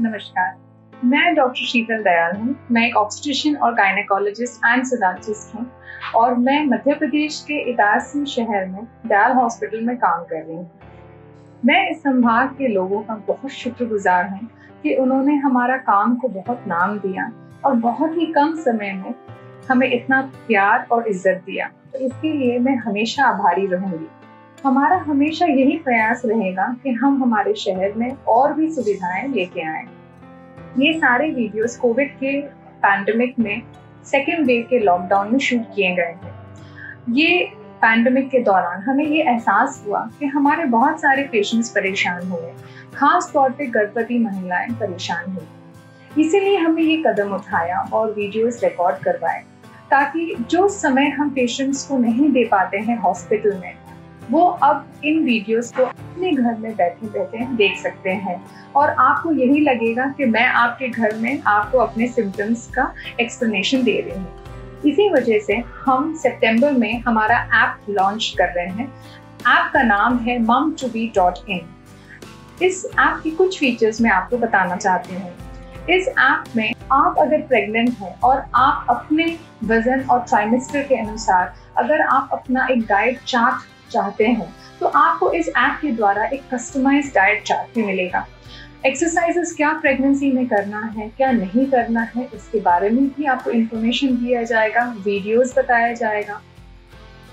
नमस्कार। मैं डॉक्टर शीतल दयाल हूँ। मैं एक ऑब्स्टिशियन और गायनेकोलॉजिस्ट एंड सदाचिस्ट हूँ और मैं मध्य प्रदेश के इटारसी शहर में दयाल हॉस्पिटल में काम कर रही हूँ। मैं इस संभाग के लोगों का बहुत शुक्रगुजार हूँ कि उन्होंने हमारा काम को बहुत नाम दिया और बहुत ही कम समय में हमें इतना प्यार और इज़्ज़त दिया। तो इसके लिए मैं हमेशा आभारी रहूँगी। हमारा हमेशा यही प्रयास रहेगा कि हम हमारे शहर में और भी सुविधाएँ लेके आए। ये सारे वीडियोस कोविड के पैंडमिक में सेकेंड वेव के लॉकडाउन में शूट किए गए हैं ये पैंडमिक के दौरान हमें ये एहसास हुआ कि हमारे बहुत सारे पेशेंट्स परेशान हुए। खास तौर पे गर्भवती महिलाएँ परेशान हुई। इसीलिए हमने ये कदम उठाया और वीडियोस रिकॉर्ड करवाए, ताकि जो समय हम पेशेंट्स को नहीं दे पाते हैं हॉस्पिटल में वो अब इन वीडियोस को अपने घर में बैठे बैठे देख सकते हैं। और आपको यही लगेगा कि मैं आपके घर में आपको अपने सिम्टम्स का एक्सप्लेनेशन दे रही हूँ। इसी वजह से हम सितंबर में हमारा ऐप लॉन्च कर रहे हैं। ऐप का नाम है मम टू बी डॉट इन इस ऐप की कुछ फीचर्स मैं आपको बताना चाहती हूँ। इस ऐप में आप अगर प्रेग्नेंट हैं और आप अपने वज़न और ट्राइमेस्टर के अनुसार अगर आप अपना एक डाइट चार्ट चाहते हैं तो आपको इस ऐप के द्वारा एक कस्टमाइज डाइट चार्ट भी मिलेगा। एक्सरसाइजेस क्या प्रेगनेंसी में करना है, क्या नहीं करना है, इसके बारे में भी आपको इन्फॉर्मेशन दिया जाएगा वीडियोस बताया जाएगा।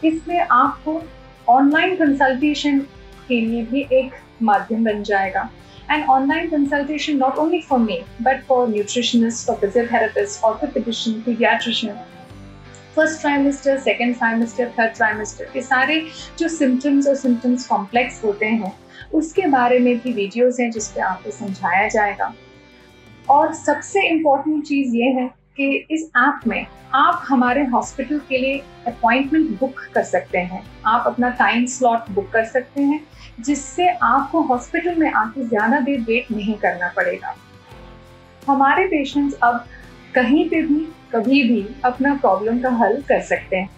इसमें आपको ऑनलाइन कंसल्टेशन के लिए भी एक माध्यम बन जाएगा। And online consultation not only for me but for nutritionist for physiotherapist orthopedician pediatrician first trimester second trimester third trimester ये सारे जो सिम्टम्स और सिम्टम्स कॉम्प्लेक्स होते हैं, उसके बारे में भी वीडियोस हैं जिस पे आपको समझाया जाएगा। और सबसे इम्पोर्टेंट चीज़ ये है कि इस ऐप में आप हमारे हॉस्पिटल के लिए अपॉइंटमेंट बुक कर सकते हैं। आप अपना टाइम स्लॉट बुक कर सकते हैं, जिससे आपको हॉस्पिटल में आके ज़्यादा देर वेट नहीं करना पड़ेगा। हमारे पेशेंट्स अब कहीं पे भी कभी भी अपना प्रॉब्लम का हल कर सकते हैं।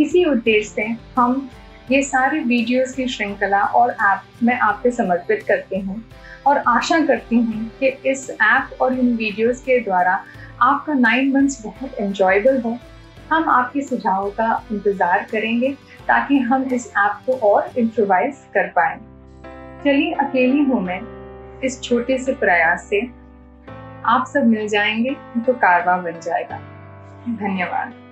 इसी उद्देश्य से हम ये सारे वीडियोस की श्रृंखला और ऐप मैं आप पे समर्पित करती हूँ और आशा करती हूँ कि इस ऐप और इन वीडियोस के द्वारा आपका नाइन मंथ्स बहुत एंजॉयबल हो। हम आपके सुझावों का इंतज़ार करेंगे ताकि हम इस ऐप को और इम्प्रोवाइज कर पाए। चलिए, अकेली हूँ मैं इस छोटे से प्रयास से। आप सब मिल जाएँगे तो कारवा बन जाएगा। धन्यवाद।